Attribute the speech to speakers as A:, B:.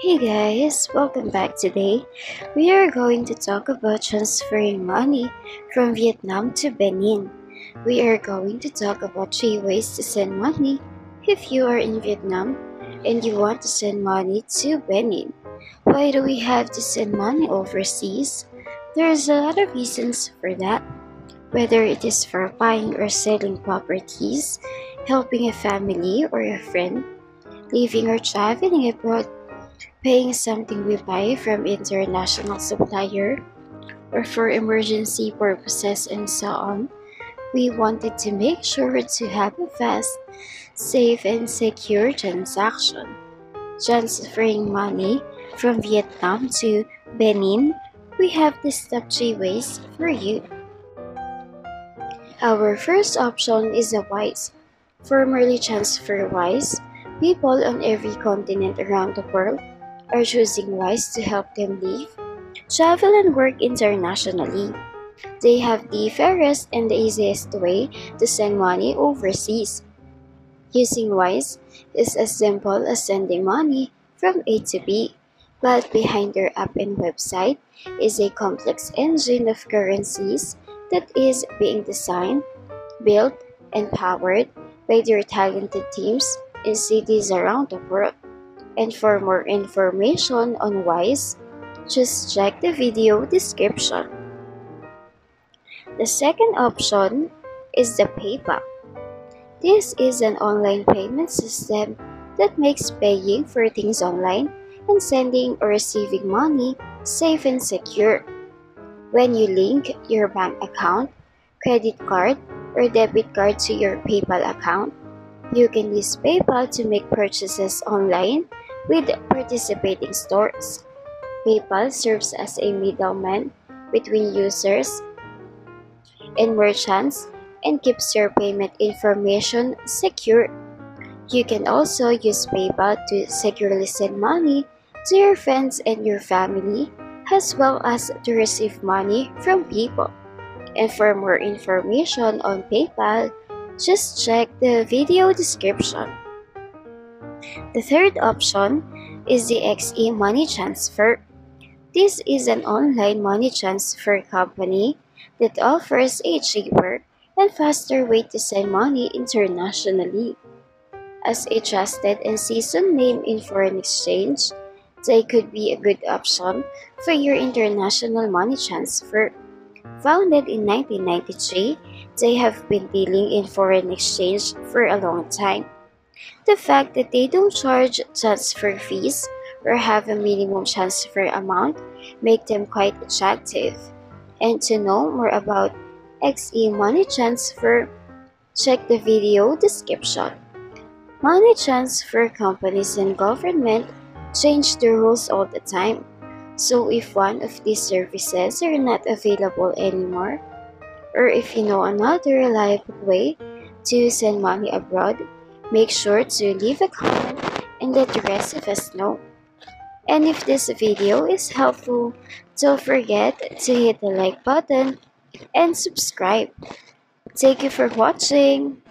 A: Hey guys, welcome back today. We are going to talk about transferring money from Vietnam to Benin. We are going to talk about three ways to send money if you are in Vietnam and you want to send money to Benin. Why do we have to send money overseas? There's a lot of reasons for that. Whether it is for buying or selling properties, helping a family or a friend, living or traveling abroad, paying something we buy from international supplier, or for emergency purposes and so on, we wanted to make sure to have a fast, safe, and secure transaction. Transferring money from Vietnam to Benin, we have these top three ways for you. Our first option is a WISE, formerly TransferWise. People on every continent around the world are choosing WISE to help them live, travel, and work internationally. They have the fairest and the easiest way to send money overseas. Using WISE is as simple as sending money from A to B, but behind their app and website is a complex engine of currencies that is being designed, built, and powered by their talented teams in cities around the world. And for more information on WISE, just check the video description. The second option is the PayPal. This is an online payment system that makes paying for things online and sending or receiving money safe and secure. When you link your bank account, credit card, or debit card to your PayPal account, you can use PayPal to make purchases online with participating stores. PayPal serves as a middleman between users and merchants and keeps your payment information secure. You can also use PayPal to securely send money to your friends and your family, as well as to receive money from people. And for more information on PayPal, just check the video description. The third option is the XE Money Transfer. This is an online money transfer company that offers a cheaper and faster way to send money internationally. As a trusted and seasoned name in foreign exchange, they could be a good option for your international money transfer. Founded in 1993, they have been dealing in foreign exchange for a long time. The fact that they don't charge transfer fees or have a minimum transfer amount make them quite attractive. And to know more about XE Money Transfer, check the video description. Money transfer companies and government change the rules all the time. So if one of these services are not available anymore, or if you know another reliable way to send money abroad, make sure to leave a comment and let the rest of us know. And if this video is helpful, don't forget to hit the like button and subscribe. Thank you for watching.